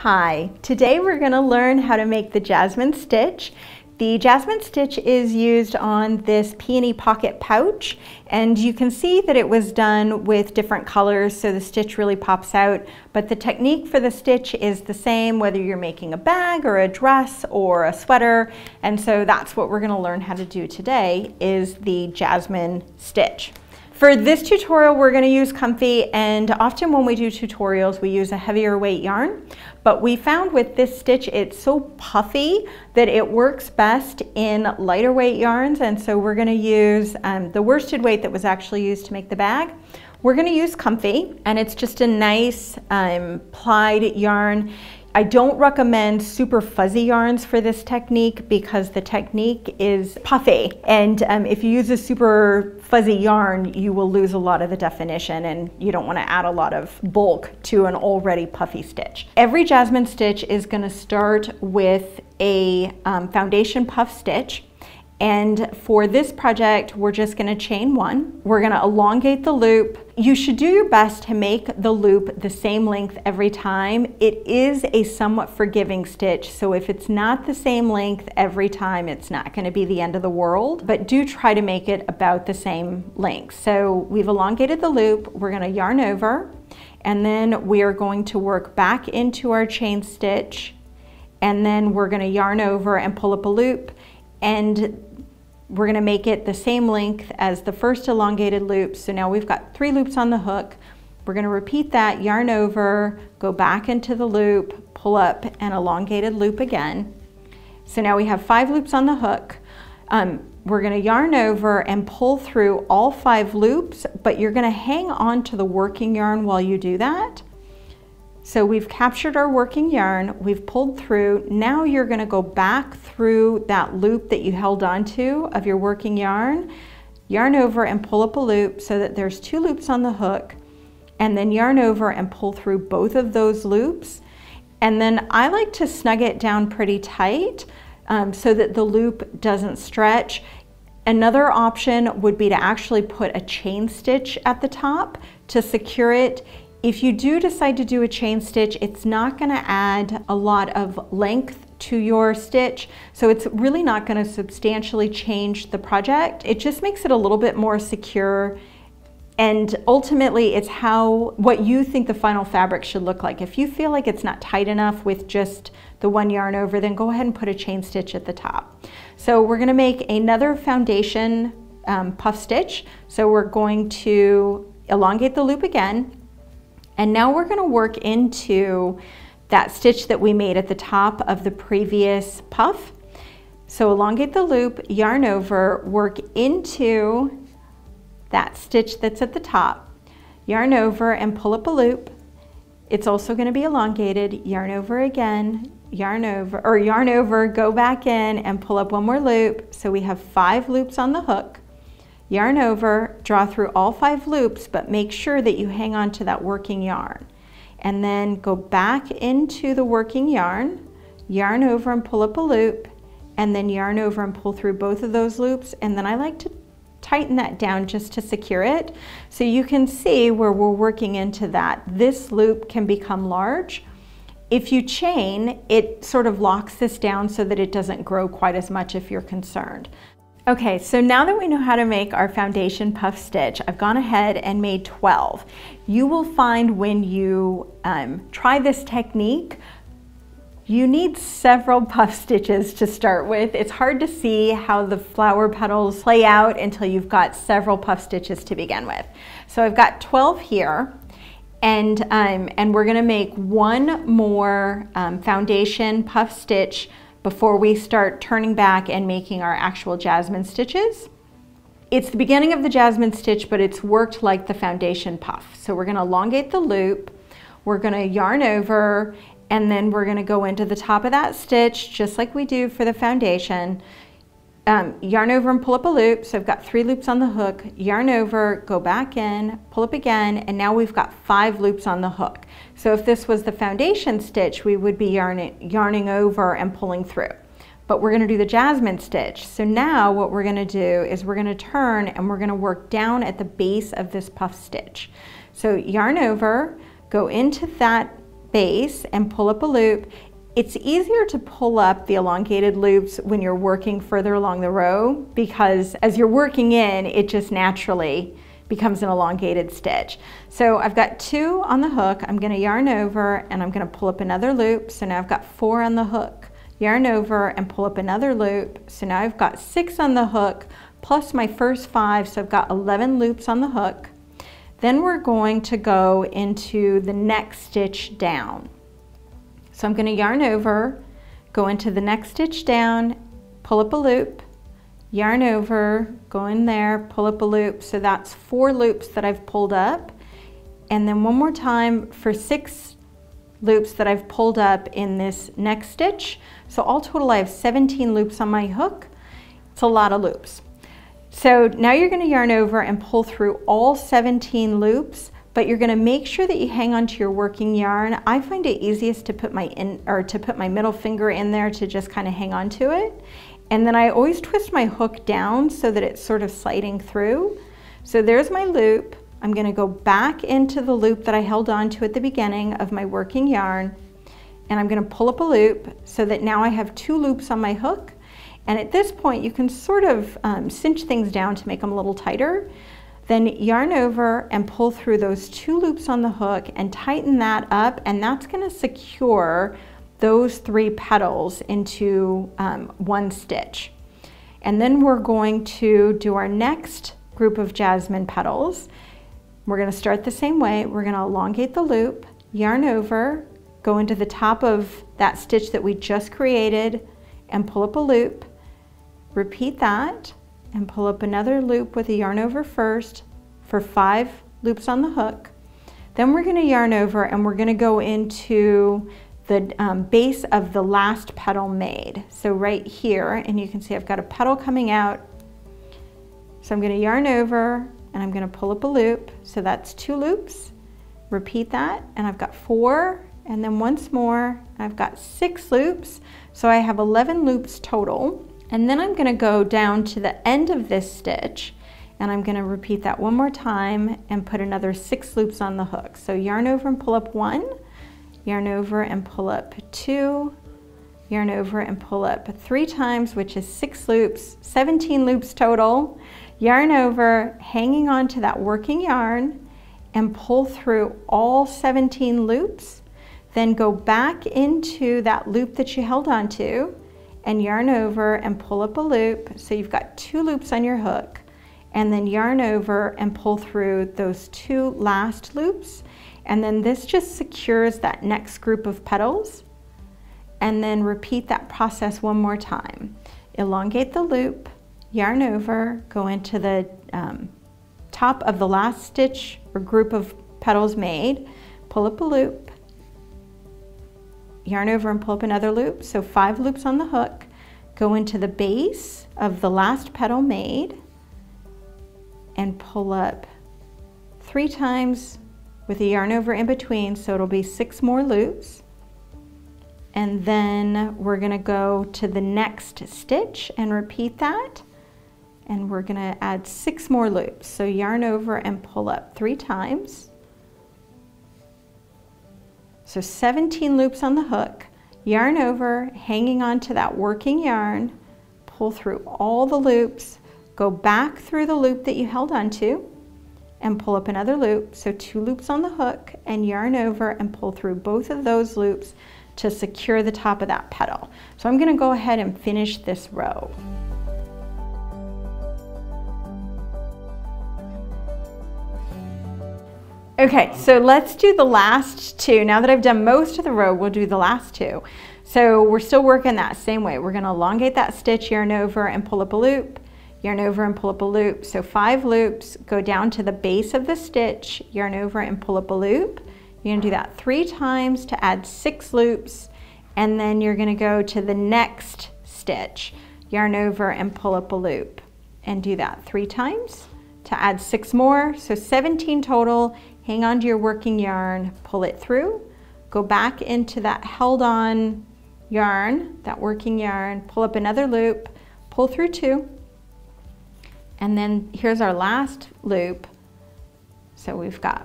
Hi, today we're going to learn how to make the jasmine stitch. The jasmine stitch is used on this peony pocket pouch and you can see that it was done with different colors so the stitch really pops out but the technique for the stitch is the same whether you're making a bag or a dress or a sweater and so that's what we're going to learn how to do today is the jasmine stitch. For this tutorial, we're gonna use Comfy, and often when we do tutorials, we use a heavier weight yarn, but we found with this stitch, it's so puffy that it works best in lighter weight yarns, and so we're gonna use um, the worsted weight that was actually used to make the bag. We're gonna use Comfy, and it's just a nice um, plied yarn. I don't recommend super fuzzy yarns for this technique because the technique is puffy. And um, if you use a super fuzzy yarn, you will lose a lot of the definition and you don't wanna add a lot of bulk to an already puffy stitch. Every jasmine stitch is gonna start with a um, foundation puff stitch and for this project, we're just gonna chain one. We're gonna elongate the loop. You should do your best to make the loop the same length every time. It is a somewhat forgiving stitch, so if it's not the same length every time, it's not gonna be the end of the world, but do try to make it about the same length. So we've elongated the loop, we're gonna yarn over, and then we are going to work back into our chain stitch, and then we're gonna yarn over and pull up a loop, and we're gonna make it the same length as the first elongated loop. So now we've got three loops on the hook. We're gonna repeat that, yarn over, go back into the loop, pull up an elongated loop again. So now we have five loops on the hook. Um, we're gonna yarn over and pull through all five loops, but you're gonna hang on to the working yarn while you do that. So we've captured our working yarn, we've pulled through. Now you're gonna go back through that loop that you held onto of your working yarn, yarn over and pull up a loop so that there's two loops on the hook, and then yarn over and pull through both of those loops. And then I like to snug it down pretty tight um, so that the loop doesn't stretch. Another option would be to actually put a chain stitch at the top to secure it. If you do decide to do a chain stitch, it's not gonna add a lot of length to your stitch, so it's really not gonna substantially change the project. It just makes it a little bit more secure and ultimately it's how, what you think the final fabric should look like. If you feel like it's not tight enough with just the one yarn over, then go ahead and put a chain stitch at the top. So we're gonna make another foundation um, puff stitch. So we're going to elongate the loop again, and now we're gonna work into that stitch that we made at the top of the previous puff. So elongate the loop, yarn over, work into that stitch that's at the top, yarn over and pull up a loop. It's also gonna be elongated, yarn over again, yarn over, or yarn over, go back in and pull up one more loop. So we have five loops on the hook yarn over, draw through all five loops, but make sure that you hang on to that working yarn. And then go back into the working yarn, yarn over and pull up a loop, and then yarn over and pull through both of those loops. And then I like to tighten that down just to secure it. So you can see where we're working into that. This loop can become large. If you chain, it sort of locks this down so that it doesn't grow quite as much if you're concerned. Okay, so now that we know how to make our foundation puff stitch, I've gone ahead and made 12. You will find when you um, try this technique, you need several puff stitches to start with. It's hard to see how the flower petals play out until you've got several puff stitches to begin with. So I've got 12 here and, um, and we're gonna make one more um, foundation puff stitch before we start turning back and making our actual jasmine stitches. It's the beginning of the jasmine stitch, but it's worked like the foundation puff. So we're gonna elongate the loop, we're gonna yarn over, and then we're gonna go into the top of that stitch, just like we do for the foundation, um, yarn over and pull up a loop. So I've got three loops on the hook, yarn over, go back in, pull up again, and now we've got five loops on the hook. So if this was the foundation stitch, we would be yarning, yarning over and pulling through. But we're gonna do the jasmine stitch. So now what we're gonna do is we're gonna turn and we're gonna work down at the base of this puff stitch. So yarn over, go into that base and pull up a loop. It's easier to pull up the elongated loops when you're working further along the row because as you're working in, it just naturally becomes an elongated stitch. So I've got two on the hook. I'm gonna yarn over and I'm gonna pull up another loop. So now I've got four on the hook. Yarn over and pull up another loop. So now I've got six on the hook plus my first five. So I've got 11 loops on the hook. Then we're going to go into the next stitch down. So I'm gonna yarn over, go into the next stitch down, pull up a loop, yarn over, go in there, pull up a loop. So that's four loops that I've pulled up. And then one more time for six loops that I've pulled up in this next stitch. So all total I have 17 loops on my hook. It's a lot of loops. So now you're gonna yarn over and pull through all 17 loops, but you're gonna make sure that you hang on to your working yarn. I find it easiest to put my in or to put my middle finger in there to just kind of hang on to it. And then I always twist my hook down so that it's sort of sliding through. So there's my loop. I'm gonna go back into the loop that I held on to at the beginning of my working yarn. And I'm gonna pull up a loop so that now I have two loops on my hook. And at this point, you can sort of um, cinch things down to make them a little tighter. Then yarn over and pull through those two loops on the hook and tighten that up. And that's gonna secure those three petals into um, one stitch. And then we're going to do our next group of jasmine petals. We're gonna start the same way. We're gonna elongate the loop, yarn over, go into the top of that stitch that we just created and pull up a loop. Repeat that and pull up another loop with a yarn over first for five loops on the hook. Then we're gonna yarn over and we're gonna go into the um, base of the last petal made. So right here, and you can see I've got a petal coming out. So I'm gonna yarn over and I'm gonna pull up a loop. So that's two loops. Repeat that, and I've got four, and then once more, I've got six loops. So I have 11 loops total. And then I'm gonna go down to the end of this stitch and I'm gonna repeat that one more time and put another six loops on the hook. So yarn over and pull up one, yarn over and pull up two, yarn over and pull up three times, which is six loops, 17 loops total. Yarn over, hanging on to that working yarn and pull through all 17 loops. Then go back into that loop that you held on to and yarn over and pull up a loop. So you've got two loops on your hook and then yarn over and pull through those two last loops and then this just secures that next group of petals. And then repeat that process one more time. Elongate the loop, yarn over, go into the um, top of the last stitch or group of petals made, pull up a loop, yarn over and pull up another loop. So five loops on the hook, go into the base of the last petal made and pull up three times with a yarn over in between, so it'll be six more loops. And then we're gonna go to the next stitch and repeat that. And we're gonna add six more loops. So yarn over and pull up three times. So 17 loops on the hook, yarn over, hanging on to that working yarn, pull through all the loops, go back through the loop that you held onto, and pull up another loop. So two loops on the hook and yarn over and pull through both of those loops to secure the top of that petal. So I'm gonna go ahead and finish this row. Okay, so let's do the last two. Now that I've done most of the row, we'll do the last two. So we're still working that same way. We're gonna elongate that stitch, yarn over and pull up a loop, yarn over and pull up a loop. So five loops, go down to the base of the stitch, yarn over and pull up a loop. You're gonna do that three times to add six loops, and then you're gonna go to the next stitch, yarn over and pull up a loop, and do that three times to add six more. So 17 total, hang on to your working yarn, pull it through, go back into that held on yarn, that working yarn, pull up another loop, pull through two, and then here's our last loop. So we've got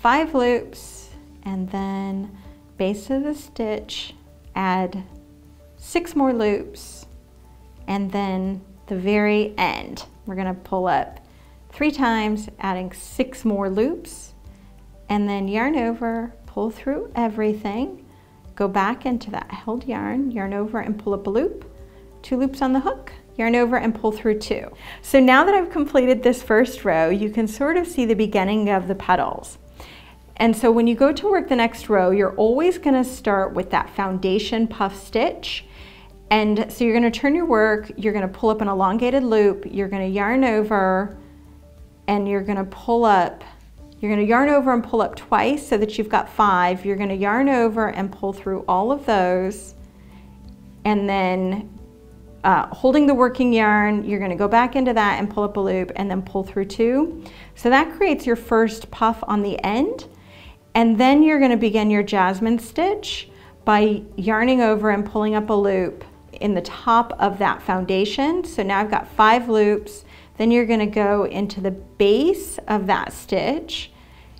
five loops, and then base of the stitch, add six more loops, and then the very end, we're gonna pull up three times, adding six more loops, and then yarn over, pull through everything, go back into that held yarn, yarn over and pull up a loop, two loops on the hook, yarn over and pull through two. So now that I've completed this first row, you can sort of see the beginning of the petals. And so when you go to work the next row, you're always gonna start with that foundation puff stitch. And so you're gonna turn your work, you're gonna pull up an elongated loop, you're gonna yarn over, and you're gonna pull up, you're gonna yarn over and pull up twice so that you've got five. You're gonna yarn over and pull through all of those. And then uh, holding the working yarn, you're gonna go back into that and pull up a loop and then pull through two. So that creates your first puff on the end. And then you're gonna begin your jasmine stitch by yarning over and pulling up a loop in the top of that foundation. So now I've got five loops. Then you're gonna go into the base of that stitch,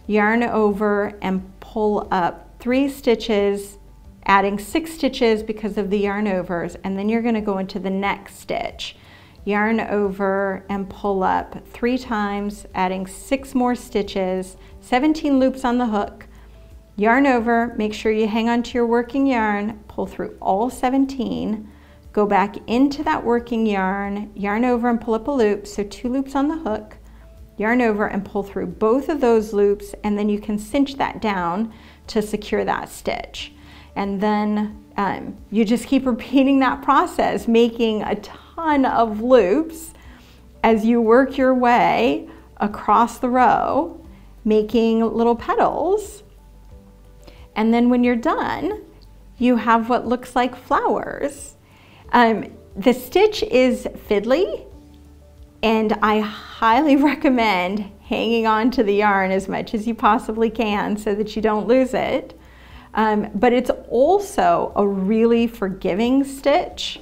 yarn over and pull up three stitches adding six stitches because of the yarn overs, and then you're gonna go into the next stitch. Yarn over and pull up three times, adding six more stitches, 17 loops on the hook. Yarn over, make sure you hang on to your working yarn, pull through all 17, go back into that working yarn, yarn over and pull up a loop, so two loops on the hook, yarn over and pull through both of those loops, and then you can cinch that down to secure that stitch. And then um, you just keep repeating that process, making a ton of loops as you work your way across the row, making little petals. And then when you're done, you have what looks like flowers. Um, the stitch is fiddly and I highly recommend hanging on to the yarn as much as you possibly can so that you don't lose it. Um, but it's also a really forgiving stitch.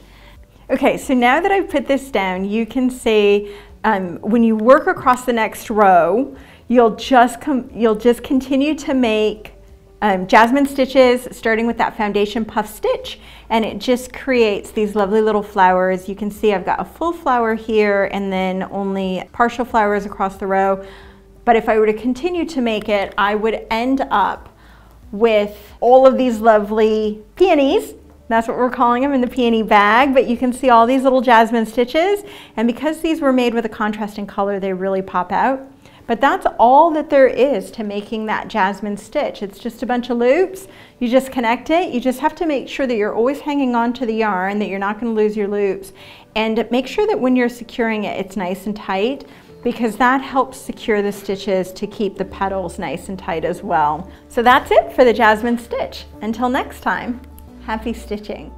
Okay, so now that I've put this down, you can see um, when you work across the next row, you'll just, you'll just continue to make um, jasmine stitches starting with that foundation puff stitch and it just creates these lovely little flowers. You can see I've got a full flower here and then only partial flowers across the row. But if I were to continue to make it, I would end up with all of these lovely peonies. That's what we're calling them in the peony bag, but you can see all these little jasmine stitches. And because these were made with a contrasting color, they really pop out. But that's all that there is to making that jasmine stitch. It's just a bunch of loops. You just connect it. You just have to make sure that you're always hanging on to the yarn, that you're not gonna lose your loops. And make sure that when you're securing it, it's nice and tight because that helps secure the stitches to keep the petals nice and tight as well. So that's it for the jasmine stitch. Until next time, happy stitching.